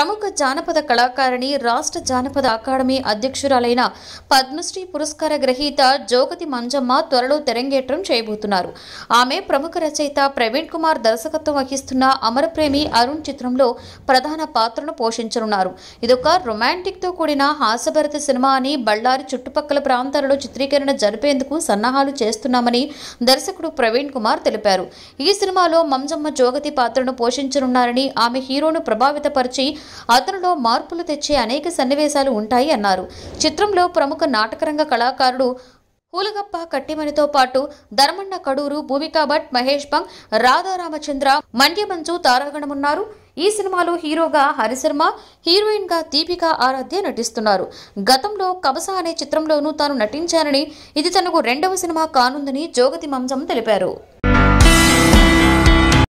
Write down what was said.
ప్రముఖ జానపద కళాకారిణి రాష్ట్ర జానపద అకాడమీ అధ్యక్షురాలైన పద్మశ్రీ పురస్కార గ్రహీత జోగతి మంజమ్మ త్వరలో తెరంగేట్రం చేయబోతున్నారు. ఆమె ప్రముఖ రచయిత ప్రవీణ్ కుమార్ దర్శకత్వం వహిస్తున్న అమరప్రేమి అరుణ్ చిత్రంలో ప్రధాన పాత్రను పోషించనున్నారు. ఇదొక రొమాంటిక్తో కూడిన హాస్యభరిత సినిమా అని బళ్ళారి చుట్టుపక్కల ప్రాంతాలలో చిత్రీకరణ జరిపేందుకు సన్నాహాలు చేస్తున్నామని దర్శకుడు ప్రవీణ్ కుమార్ తెలిపారు. ఈ సినిమాలో మంజమ్మ జోగతి పాత్రను పోషించనున్నారని ఆమె హీరోను ప్రభావితపరిచి అతనిలో మార్పులు తెచ్చే అనేక సన్నివేశాలు ఉంటాయి అన్నారు. చిత్రంలో ప్రముఖ నాటకరంగ కళాకారుడు హూలగప్ప కట్టిమనితో పాటు ధర్మన్న కడూరు భూమికా భట్ మహేష్ బంగ్ రాధారామచంద్ర మండ్యమంచు తారాగణమున్నారు. ఈ సినిమాలో హీరోగా హరిశర్మ హీరోయిన్గా దీపిక ఆరాధ్య నటిస్తున్నారు. గతంలో కబస అనే చిత్రంలోనూ తాను నటించానని ఇది తనకు రెండవ సినిమా కానుందని జోగతి మంజం తెలిపారు.